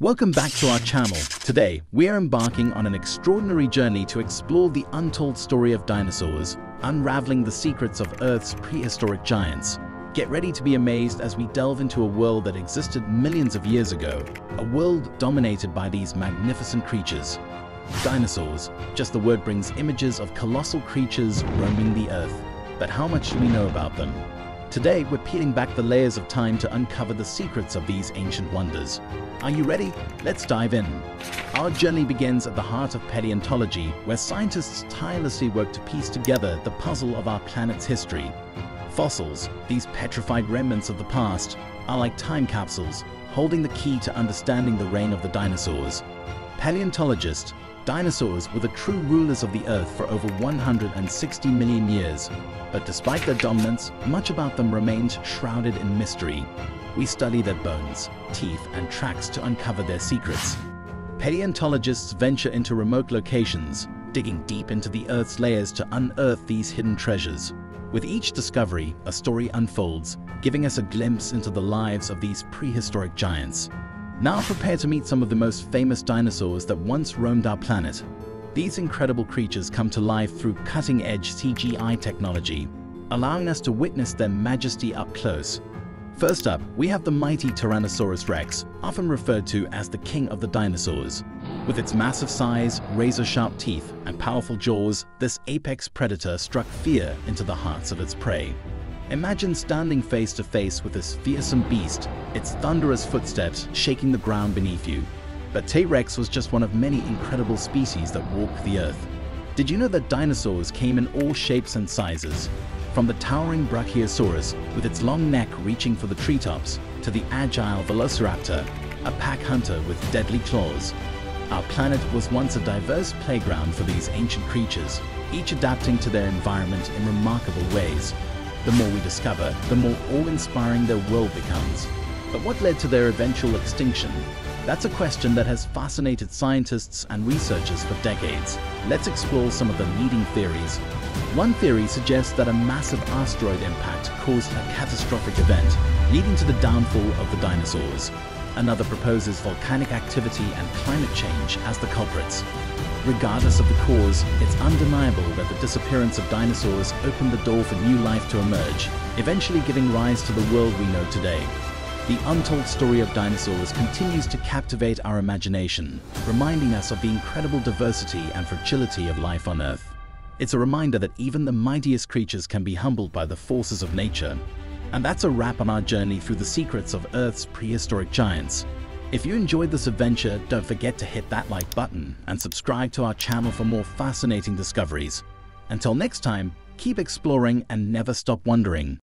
Welcome back to our channel. Today, we are embarking on an extraordinary journey to explore the untold story of dinosaurs, unraveling the secrets of Earth's prehistoric giants. Get ready to be amazed as we delve into a world that existed millions of years ago, a world dominated by these magnificent creatures. Dinosaurs, just the word brings images of colossal creatures roaming the Earth. But how much do we know about them? Today, we're peeling back the layers of time to uncover the secrets of these ancient wonders. Are you ready? Let's dive in. Our journey begins at the heart of paleontology, where scientists tirelessly work to piece together the puzzle of our planet's history. Fossils, these petrified remnants of the past, are like time capsules, holding the key to understanding the reign of the dinosaurs. Paleontologists Dinosaurs were the true rulers of the Earth for over 160 million years, but despite their dominance, much about them remains shrouded in mystery. We study their bones, teeth, and tracks to uncover their secrets. Paleontologists venture into remote locations, digging deep into the Earth's layers to unearth these hidden treasures. With each discovery, a story unfolds, giving us a glimpse into the lives of these prehistoric giants. Now prepare to meet some of the most famous dinosaurs that once roamed our planet. These incredible creatures come to life through cutting-edge CGI technology, allowing us to witness their majesty up close. First up, we have the mighty Tyrannosaurus rex, often referred to as the king of the dinosaurs. With its massive size, razor-sharp teeth, and powerful jaws, this apex predator struck fear into the hearts of its prey. Imagine standing face to face with this fearsome beast, its thunderous footsteps shaking the ground beneath you. But T-Rex was just one of many incredible species that walk the earth. Did you know that dinosaurs came in all shapes and sizes? From the towering Brachiosaurus with its long neck reaching for the treetops, to the agile Velociraptor, a pack hunter with deadly claws. Our planet was once a diverse playground for these ancient creatures, each adapting to their environment in remarkable ways. The more we discover, the more awe-inspiring their world becomes. But what led to their eventual extinction? That's a question that has fascinated scientists and researchers for decades. Let's explore some of the leading theories. One theory suggests that a massive asteroid impact caused a catastrophic event, leading to the downfall of the dinosaurs. Another proposes volcanic activity and climate change as the culprits. Regardless of the cause, it's undeniable that the disappearance of dinosaurs opened the door for new life to emerge, eventually giving rise to the world we know today. The untold story of dinosaurs continues to captivate our imagination, reminding us of the incredible diversity and fragility of life on Earth. It's a reminder that even the mightiest creatures can be humbled by the forces of nature. And that's a wrap on our journey through the secrets of Earth's prehistoric giants. If you enjoyed this adventure, don't forget to hit that like button and subscribe to our channel for more fascinating discoveries. Until next time, keep exploring and never stop wondering.